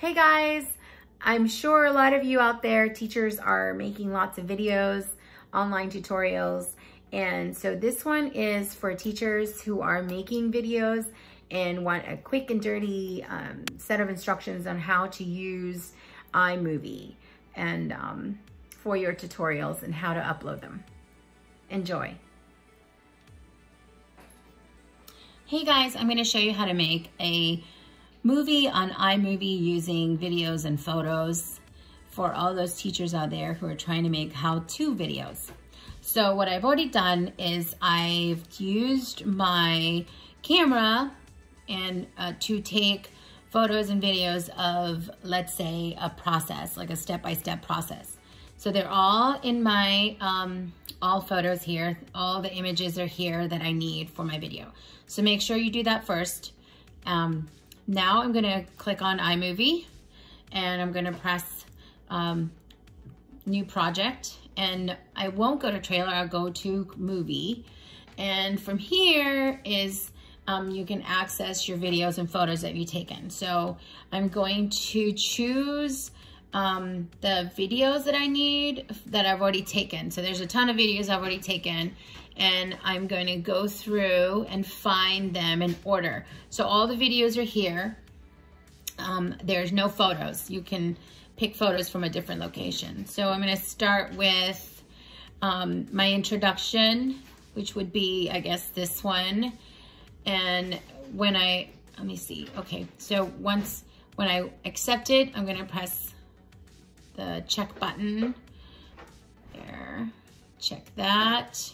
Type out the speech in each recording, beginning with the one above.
Hey guys, I'm sure a lot of you out there, teachers are making lots of videos, online tutorials, and so this one is for teachers who are making videos and want a quick and dirty um, set of instructions on how to use iMovie and um, for your tutorials and how to upload them. Enjoy. Hey guys, I'm gonna show you how to make a movie on iMovie using videos and photos for all those teachers out there who are trying to make how-to videos. So what I've already done is I've used my camera and uh, to take photos and videos of, let's say, a process, like a step-by-step -step process. So they're all in my, um, all photos here. All the images are here that I need for my video. So make sure you do that first. Um, now I'm gonna click on iMovie and I'm gonna press um, new project and I won't go to trailer, I'll go to movie. And from here is um, you can access your videos and photos that you've taken. So I'm going to choose um, the videos that I need that I've already taken. So there's a ton of videos I've already taken and I'm going to go through and find them in order. So all the videos are here. Um, there's no photos. You can pick photos from a different location. So I'm going to start with um, my introduction, which would be, I guess, this one. And when I, let me see. Okay, so once, when I accept it, I'm going to press the check button. There, check that.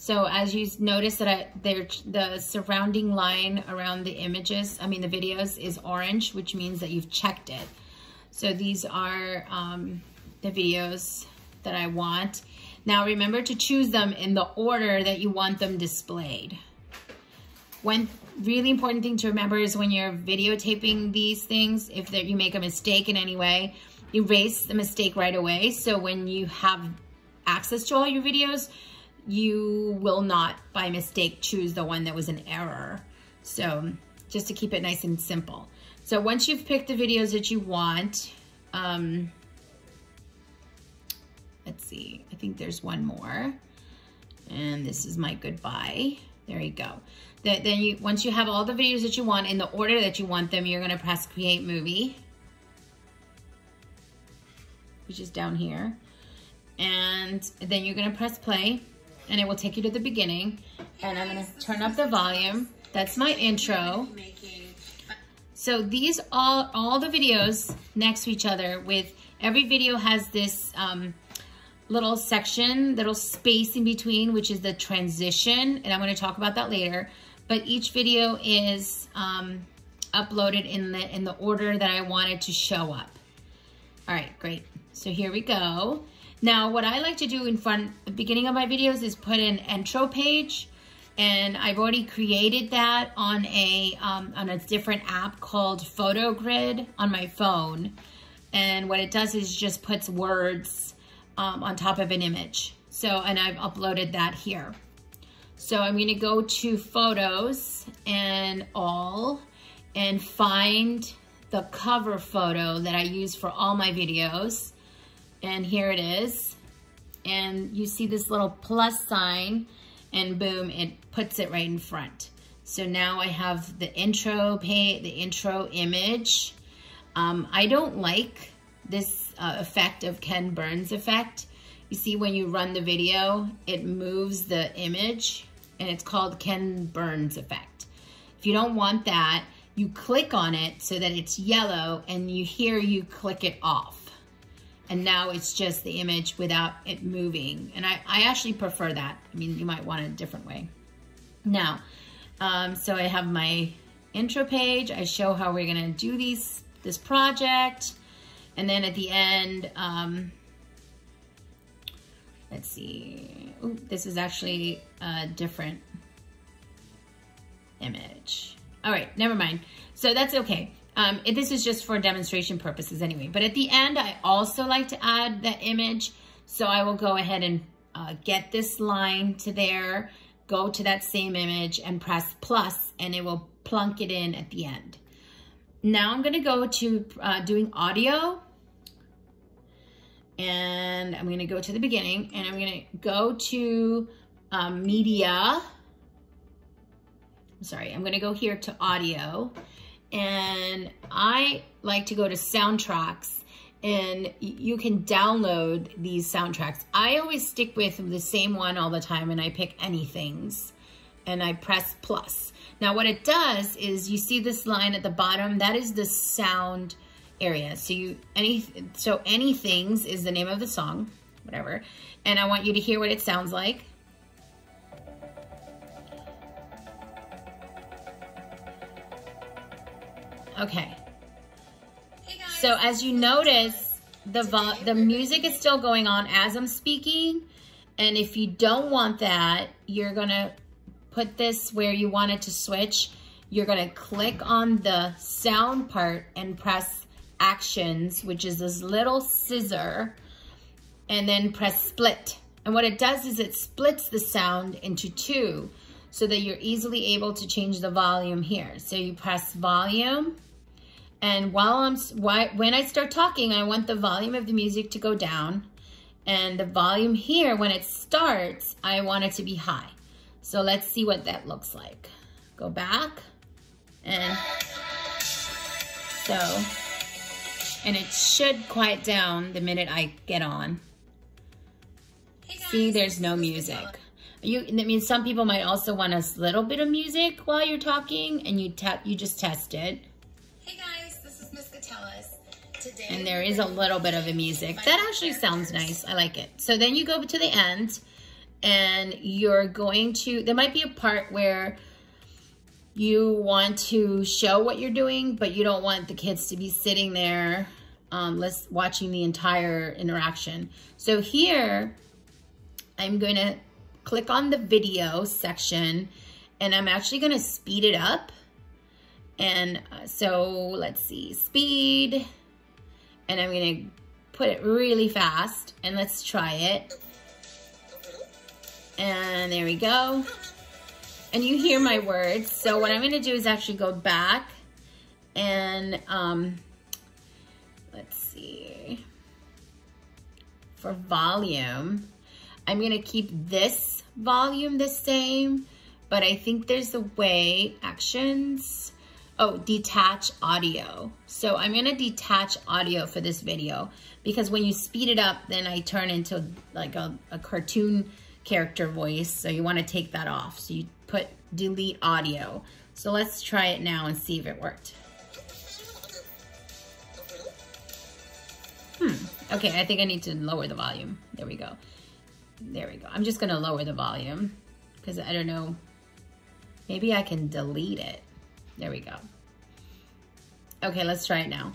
So as you notice that I, the surrounding line around the images, I mean the videos is orange, which means that you've checked it. So these are um, the videos that I want. Now remember to choose them in the order that you want them displayed. One really important thing to remember is when you're videotaping these things, if you make a mistake in any way, erase the mistake right away. So when you have access to all your videos, you will not by mistake choose the one that was an error. So just to keep it nice and simple. So once you've picked the videos that you want, um, let's see, I think there's one more. And this is my goodbye. There you go. Then you, once you have all the videos that you want in the order that you want them, you're gonna press create movie, which is down here. And then you're gonna press play and it will take you to the beginning. And I'm gonna turn up the volume. That's my intro. So these all, all the videos next to each other with, every video has this um, little section, little space in between, which is the transition. And I'm gonna talk about that later. But each video is um, uploaded in the, in the order that I wanted to show up. All right, great. So here we go. Now, what I like to do in front, the beginning of my videos is put an intro page. And I've already created that on a, um, on a different app called PhotoGrid on my phone. And what it does is just puts words um, on top of an image. So, and I've uploaded that here. So I'm gonna go to photos and all and find the cover photo that I use for all my videos. And here it is. And you see this little plus sign and boom, it puts it right in front. So now I have the intro pay, the intro image. Um, I don't like this uh, effect of Ken Burns effect. You see when you run the video, it moves the image and it's called Ken Burns effect. If you don't want that, you click on it so that it's yellow and you hear you click it off and now it's just the image without it moving. And I, I actually prefer that. I mean, you might want it a different way. Now, um, so I have my intro page. I show how we're gonna do these this project. And then at the end, um, let's see. Ooh, this is actually a different image. All right, never mind. So that's okay. Um, it, this is just for demonstration purposes anyway. But at the end, I also like to add that image. So I will go ahead and uh, get this line to there, go to that same image and press plus and it will plunk it in at the end. now I'm gonna go to uh, doing audio and I'm gonna go to the beginning and I'm gonna go to um, media. I'm sorry, I'm gonna go here to audio and I like to go to soundtracks and you can download these soundtracks. I always stick with the same one all the time and I pick anythings and I press plus. Now what it does is you see this line at the bottom, that is the sound area. So you any so anythings is the name of the song, whatever. And I want you to hear what it sounds like. Okay. So as you notice, the the music is still going on as I'm speaking. And if you don't want that, you're gonna put this where you want it to switch. You're gonna click on the sound part and press actions, which is this little scissor, and then press split. And what it does is it splits the sound into two so that you're easily able to change the volume here. So you press volume, and while I'm, when I start talking, I want the volume of the music to go down. And the volume here, when it starts, I want it to be high. So let's see what that looks like. Go back. And so, and it should quiet down the minute I get on. See, there's no music. You, that means some people might also want a little bit of music while you're talking and you tap, you just test it. Today, and there is a little bit of a music. That actually sounds nice. I like it. So then you go to the end and you're going to, there might be a part where you want to show what you're doing, but you don't want the kids to be sitting there um, watching the entire interaction. So here, I'm going to click on the video section and I'm actually going to speed it up. And uh, so let's see, speed and I'm gonna put it really fast and let's try it. And there we go. And you hear my words. So what I'm gonna do is actually go back and um, let's see, for volume, I'm gonna keep this volume the same, but I think there's a way, actions, oh, detach audio. So I'm gonna detach audio for this video because when you speed it up, then I turn into like a, a cartoon character voice. So you wanna take that off. So you put delete audio. So let's try it now and see if it worked. Hmm, okay, I think I need to lower the volume. There we go. There we go. I'm just gonna lower the volume because I don't know, maybe I can delete it. There we go. Okay, let's try it now.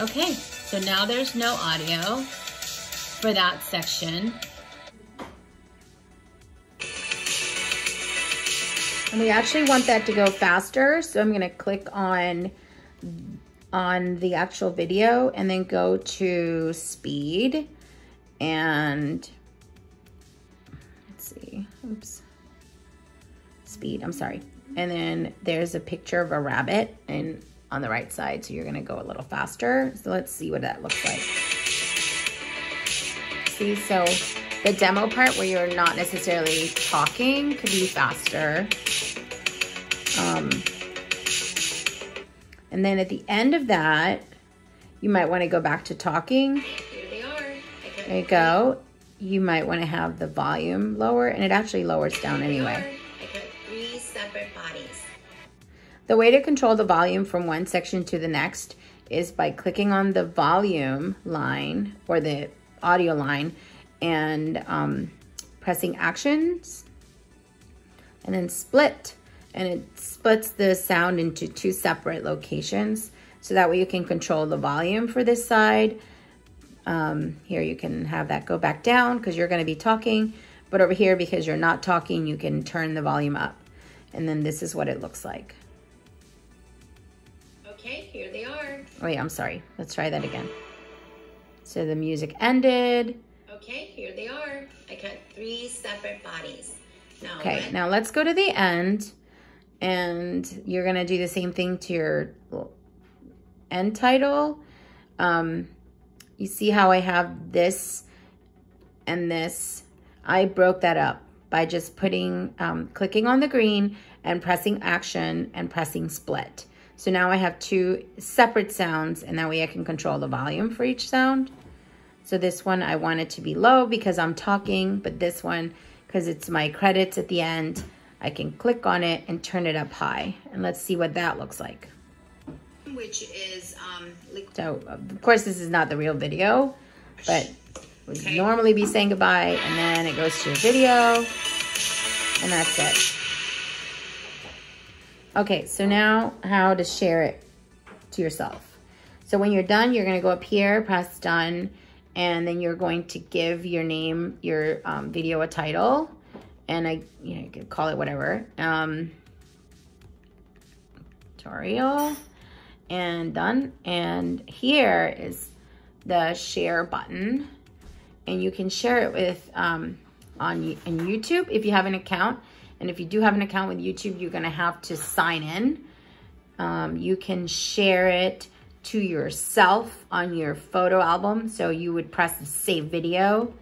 Okay, so now there's no audio for that section. And we actually want that to go faster, so I'm gonna click on, on the actual video and then go to speed and let's see, oops speed, I'm sorry. And then there's a picture of a rabbit and on the right side. So you're gonna go a little faster. So let's see what that looks like. See, so the demo part where you're not necessarily talking could be faster. Um, and then at the end of that, you might wanna go back to talking. Here they are. There you go. You might wanna have the volume lower and it actually lowers down anyway. The way to control the volume from one section to the next is by clicking on the volume line or the audio line and um, pressing actions and then split. And it splits the sound into two separate locations. So that way you can control the volume for this side. Um, here you can have that go back down because you're going to be talking. But over here because you're not talking you can turn the volume up and then this is what it looks like. Okay, here they are. Oh yeah, I'm sorry. Let's try that again. So the music ended. Okay, here they are. I cut three separate bodies. Now okay, now let's go to the end and you're gonna do the same thing to your end title. Um, you see how I have this and this? I broke that up by just putting, um, clicking on the green and pressing action and pressing split. So now I have two separate sounds and that way I can control the volume for each sound. So this one I want it to be low because I'm talking, but this one, because it's my credits at the end, I can click on it and turn it up high. And let's see what that looks like. Which is, um, so of course this is not the real video, but would okay. normally be saying goodbye and then it goes to your video and that's it. Okay, so now how to share it to yourself. So when you're done, you're gonna go up here, press done, and then you're going to give your name, your um, video a title, and I, you know, you can call it whatever. Um, tutorial, and done. And here is the share button, and you can share it with um, on in YouTube if you have an account. And if you do have an account with YouTube, you're gonna have to sign in. Um, you can share it to yourself on your photo album. So you would press save video.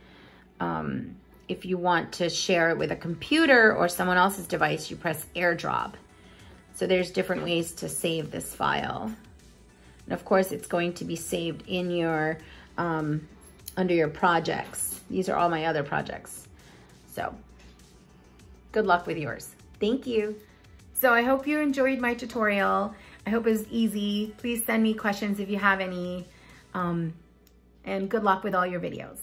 Um, if you want to share it with a computer or someone else's device, you press airdrop. So there's different ways to save this file. And of course, it's going to be saved in your, um, under your projects. These are all my other projects. So good luck with yours. Thank you. So I hope you enjoyed my tutorial. I hope it was easy. Please send me questions if you have any. Um, and good luck with all your videos.